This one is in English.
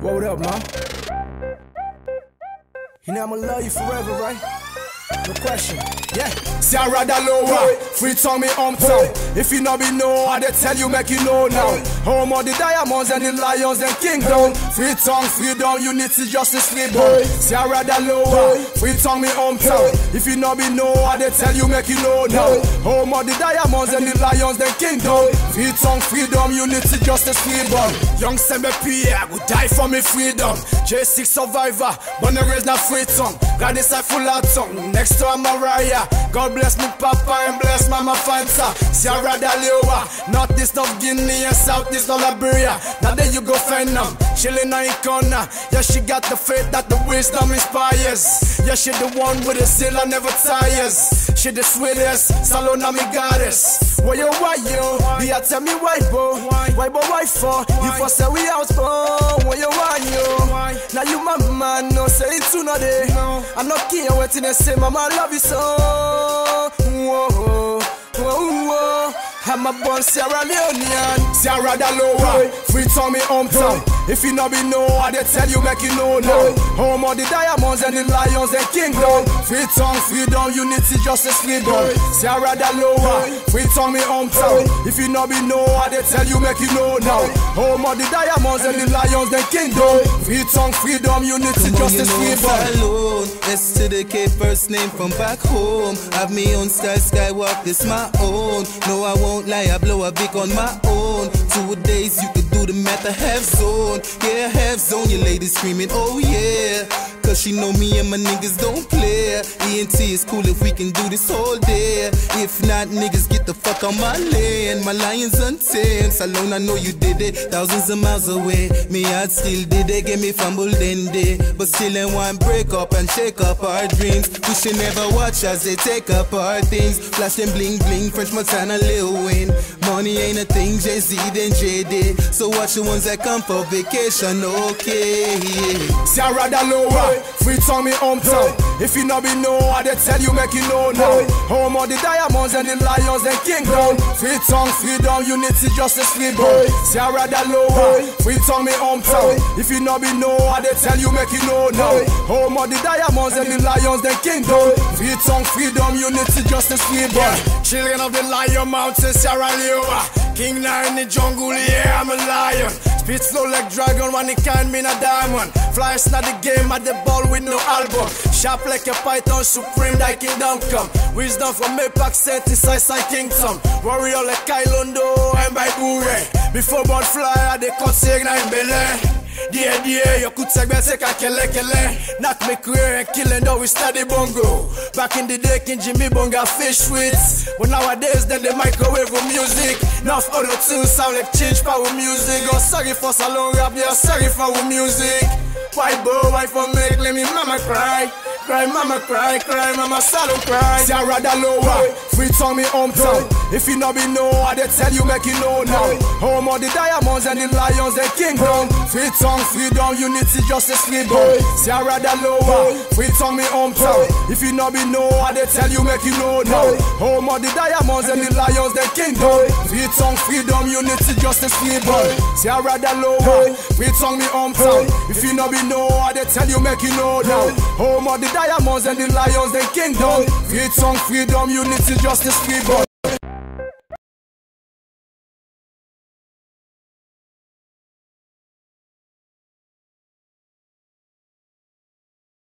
what up, man? You know I'ma love you forever, right? No question. Yeah. Sierra da lower, Freetown me hometown. If you know me know, I they tell you make you know now. Home of the diamonds and the lions and kingdom. Freetown, freedom, unity, justice, freedom. Sierra da lower, Freetown me um, hometown. If you know me know, I they tell you make you know now. Home of the diamonds and the lions and kingdom. Freetown, freedom, unity, justice, freedom. Young Sengbe Pieh, would die for me freedom. J6 survivor, but the raise not free tongue. God is a full of tongue. Next to a Mariah. God bless me, Papa, and bless Mama Fanta. Sierra Leone, northeast of Guinea and southeast of Liberia. Now there you go, them. Chilling on corner. Yeah, she got the faith that the wisdom inspires. Yeah, she the one with the zeal that never tires. She the sweetest, Salone me goddess. Why you, why you? Be a tell me why, bo? Why, bo, why for? You for say we out, bo? Why you, why you? Now you my man, no say it too no day. I no care what they say, mama love you so. Whoa, whoa, whoa. I'm a born Sierra Leonean, Sierra da lower, Freetown me hometown. If you know me know, I they tell you make you know now. Home of the diamonds and the lions and kingdom. Free tongue, freedom, unity, justice, freedom. Sierra da lower, Freetown me hometown. If you know me know, I they tell you make you know now. Home of the diamonds and the lions and kingdom. Freetown, freedom, unity, justice, freedom. S to the K, first name from back home. Have me on style, skywalk, this my own. No, I won't lie, I blow a big on my own. Two days, you could do the math, a half zone. Yeah, half zone, your lady screaming, oh yeah. Cause she know me and my niggas don't play. ENT is cool if we can do this all day. If not, niggas get the fuck on my land. My lions untamed. Salone, I know you did it. Thousands of miles away. Me, I'd still did it. Get me fumbled in day. But still, in one break up and shake up our dreams. We should never watch as they take up our things. Them bling bling. French Montana, Lil Wayne. Money ain't a thing. Jay Z, then JD. So watch the ones that come for vacation, okay? Da lower, Freetown me hometown. If you know me know, I they tell you make you know now. Home of the diamonds and the lions and kingdom. Freetown, freedom, unity, justice, freedom. Sierra da lower, Freetown me hometown. If you know me know, I they tell you make you know now. Home of the diamonds and the lions and kingdom. Free tongue, freedom, unity, justice, freedom. Children of the Lion Mountain, Sierra Leone. King Lion in the jungle, yeah, I'm a lion. Spit slow like dragon, when it can mean a diamond. Fly not the game, at the ball with no album. Sharp like a python, supreme, thy kingdom come. Wisdom from Mapak, synthesize and kingdom. Warrior like Kailondo, and Bai Bureh. Before born fly, I they cut signal in Belen. Die die, yo could take a kele kele Knock me queer and killing though we study bongo. Back in the day King Jimmy Bonga fish with But nowadays then the microwave with music. Enough auto tune sound like change power music. Oh sorry for Salone rap, yeah sorry for music. Why boy, why for make let me mama cry. Cry mama cry, cry mama Salone cry. Sierra da lower, Freetown me hometown If you know me know, I they tell you make you know now. Home of the diamonds and the lions and kingdom. Freetown, freedom, unity, justice, freedom. Sierra da lower, Freetown me hometown If you know me know, I they tell you make you know now. Home of the diamonds and the lions and kingdom. Freetown, freedom, unity, justice, freedom. Sierra da lower, Freetown me hometown If you know me know, I they tell you make you know now Home of the diamonds and the lions and kingdom. Freetown, freedom, unity, justice, freedom